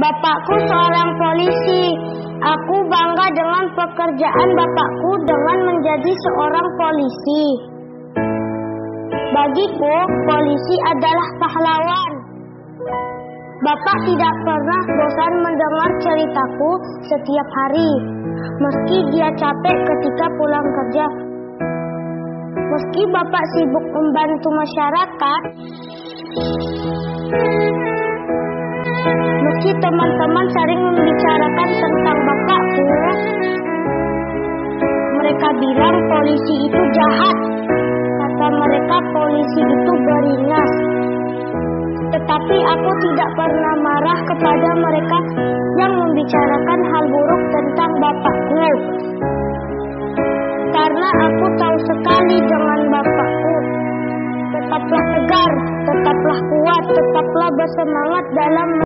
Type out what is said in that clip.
Bapakku seorang polisi. Aku bangga dengan pekerjaan bapakku dengan menjadi seorang polisi. Bagiku, polisi adalah pahlawan. Bapak tidak pernah bosan mendengar ceritaku setiap hari, meski dia capek ketika pulang kerja. Meski Bapak sibuk membantu masyarakat, meski teman-teman sering membicarakan tentang Bapakku, mereka bilang polisi itu jahat. Kata mereka polisi itu beringas. Tetapi aku tidak pernah marah kepada mereka yang membicarakan hal buruk tentang bapakku. Karena aku tahu sekali dengan bapakku. Tetaplah tegar, tetaplah kuat, tetaplah bersemangat dalam